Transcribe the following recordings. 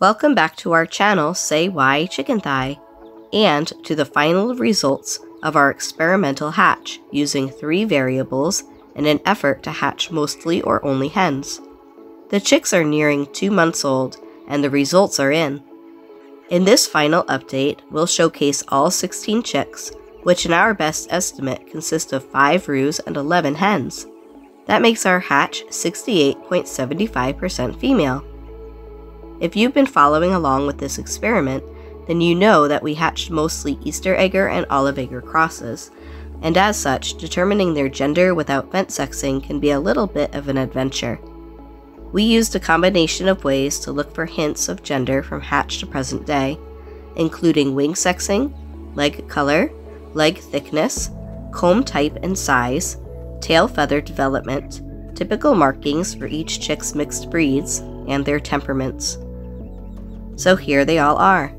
Welcome back to our channel, Say Why Chicken Thigh, and to the final results of our experimental hatch using three variables in an effort to hatch mostly or only hens. The chicks are nearing two months old, and the results are in. In this final update, we'll showcase all 16 chicks, which in our best estimate consist of 5 roos and 11 hens. That makes our hatch 68.75% female. If you've been following along with this experiment, then you know that we hatched mostly Easter egger and olive egger crosses, and as such, determining their gender without vent sexing can be a little bit of an adventure. We used a combination of ways to look for hints of gender from hatch to present day, including wing sexing, leg color, leg thickness, comb type and size, tail feather development, typical markings for each chick's mixed breeds, and their temperaments. So here they all are.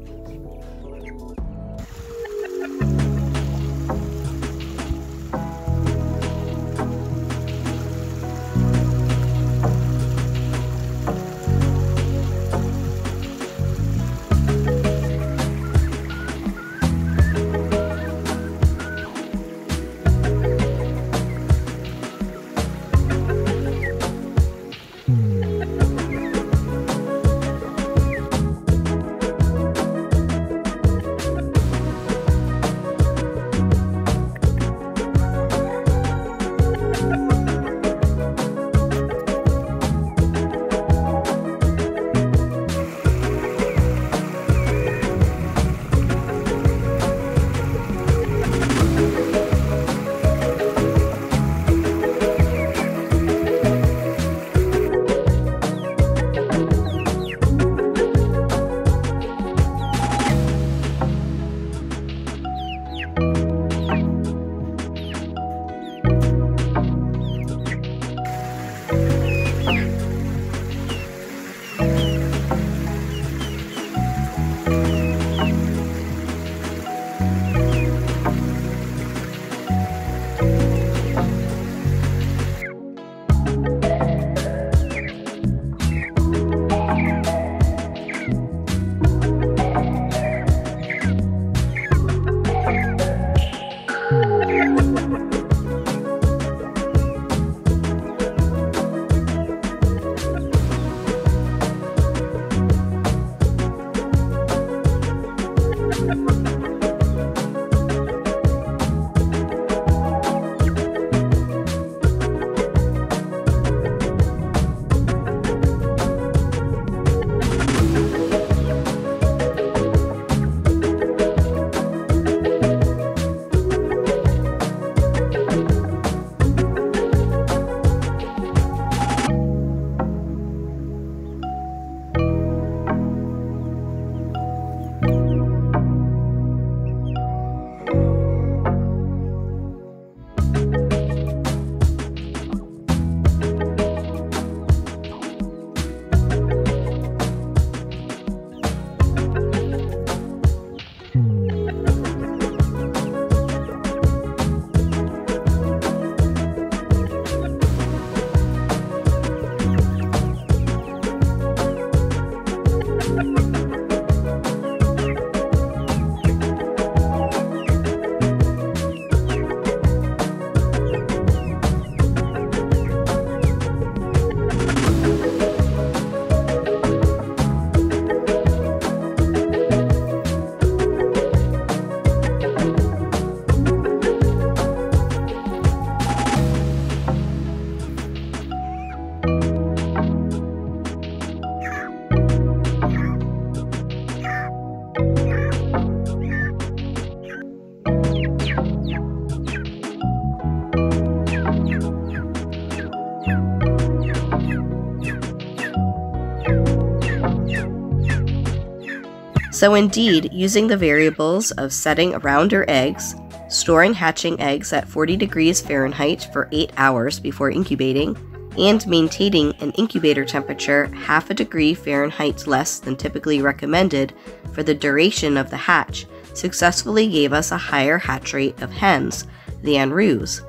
So, indeed, using the variables of setting rounder eggs, storing hatching eggs at 40 degrees Fahrenheit for 8 hours before incubating, and maintaining an incubator temperature half a degree Fahrenheit less than typically recommended for the duration of the hatch successfully gave us a higher hatch rate of hens than roos.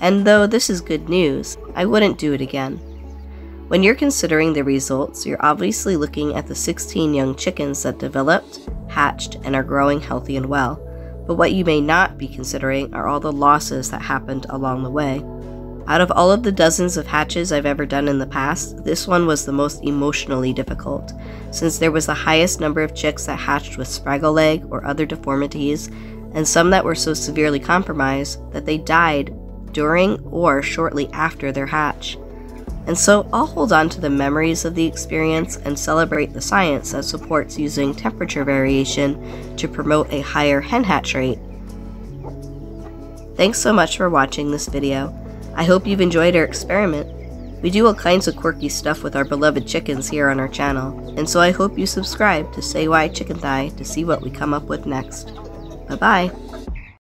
And though this is good news, I wouldn't do it again. When you're considering the results, you're obviously looking at the 16 young chickens that developed, hatched, and are growing healthy and well. But what you may not be considering are all the losses that happened along the way. Out of all of the dozens of hatches I've ever done in the past, this one was the most emotionally difficult, since there was the highest number of chicks that hatched with spraddle leg or other deformities, and some that were so severely compromised that they died during or shortly after their hatch. And so I'll hold on to the memories of the experience and celebrate the science that supports using temperature variation to promote a higher hen hatch rate. Thanks so much for watching this video. I hope you've enjoyed our experiment. We do all kinds of quirky stuff with our beloved chickens here on our channel, and so I hope you subscribe to Say Why Chicken Thigh to see what we come up with next. Bye bye.